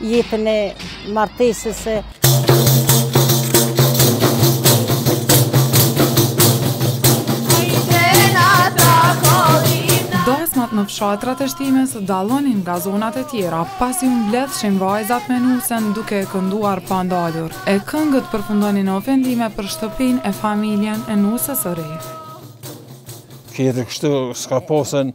jetën e martesës e Dasmat në fshatrat e Shtimes dallonin nga zonat e tjera, pasi u mbledhshin vajzat me nusen duke e kënduar pa ndalur, e këngët përfundonin në ofendime për shtëpinë e familjen e nuses së re. Qetër kështu s'ka posen,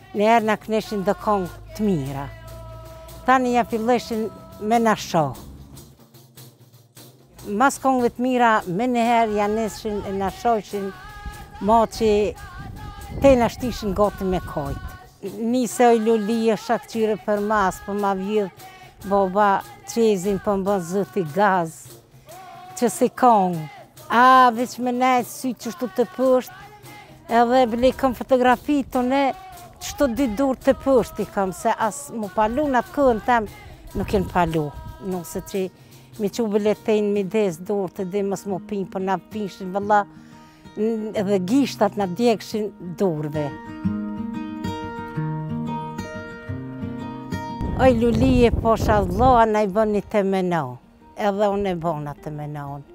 Një herë na knojshin do kongë të mira. Tani ja fillojshin me na sho. Mas kongëve të mira, me njëherë ja nisshin e na shojshin ma qi te na shtishin gati me kajtë. Nise oj Lulije shka kqyre për mas, për po ma vjedh baba qesin për po më bënë zoti gazë. Qësi kongë, a veç me nejtë sy qështu teposht, edhe bile i kam fotografitë ne, qështu dy dur teposht i kam, se as mu palu në atë kënë tem, nuk jem palu, nuk se që mi që u bile te i mi desh durt edhe mos mu pinë, po na pishin vëlla, edhe gishtat na djegshin durve. Oj Lulije, po shadhloa në i boni temena. Edhe unë e bona temenan.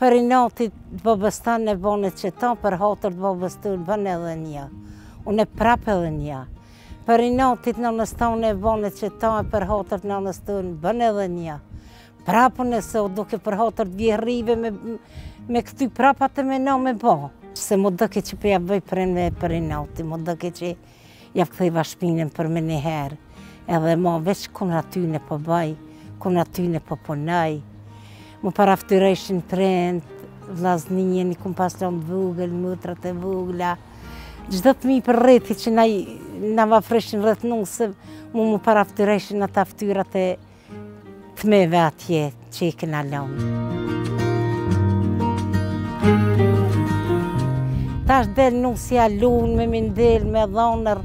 Për inatit të babës tan e bone qëta, për hatër të babës tan bone edhe një. Unë e prapë edhe një. Për inatit nanës tan e bone qëta, për hatër të nanës tan bone edhe një. Prapë unë e so, duke për hatër të vjehrrive, me, me këty prapë temena me bo. Se m'u doke që po ja bëj për në për inatit, m'u doke që Ja ktheva shpinën për menjëherë, edhe ma veç kur na tyne po bëj, kur na tyne po punoj. M'u paraftyrojshin prindt, vllaznien e kam pas lanë të vogël, motrat e vogla. Çdo fmi për rrethi që na, na vafreshin rreth nusëm, mu m'u paraftyrojshin ata ftyrat e Fëmijëve atje që i kena lonë. Tash del nusja lun me mindil, me dhonër.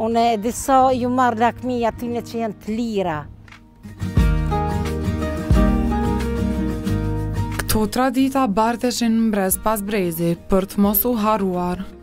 Unë edhe sot ju marr lakmi atyne që janë të lira. Këto tradita barteshin brez pas brezi për të mos u harruar.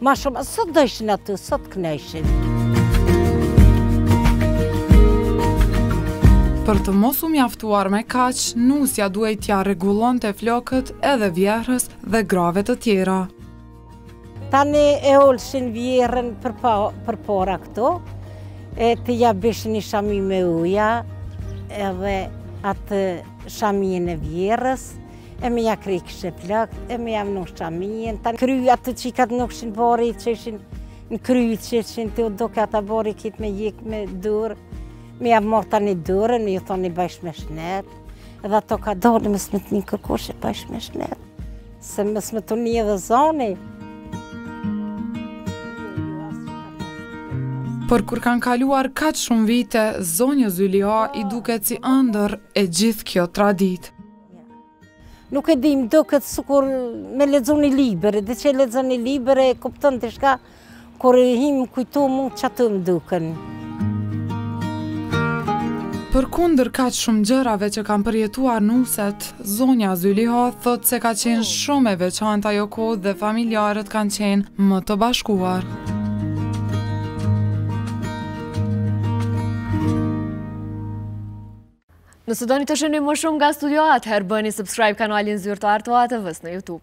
Ma shumë, sot dojshin aty, sot knojshin. Për të mos u mjaftuar me kaq, nusja duhej t'ja rregullonte flokët edhe vjehrës dhe grave të tjera. Tani e ulshin vjehrën për, pa, për para këto, e t'ja bishin një shami me uja, edhe atë shaminë e vjehrës, E më ja kri kështë e plëkët, e më ja më nështë qamijen, ta në kry atë që i ka të nëshin bori, që ishin në kry që ishin të do ka ta bori kitë me jikë me durë, më ja më morë ta një durë, në ju thonë një bajsh me shnet, edhe ato ka dhënë, mësë më të një kërkosh e bajsh me shnet, se mësë më të një edhe zoni. Por kur kanë kaluar kaq shumë vite, zonja Zyliha i duket si ëndër e gjithë kjo traditë. Nuk e di, m'duket sikur me lexu një libër, edhe lexon një libër e kupton diçka, kur e m'u kujtu mu qashtu më duket. Përkundër kaq shumë gjërave që kanë përjetuar nuset, zonja Zyliha thotë se ka qenë shumë e veçantë ajo kohë dhe familjarët kanë qenë më të bashkuar. Nëse doni të shihni më shumë nga studio atëherë bëni subscribe kanalin zyrtar të ATV-s në YouTube.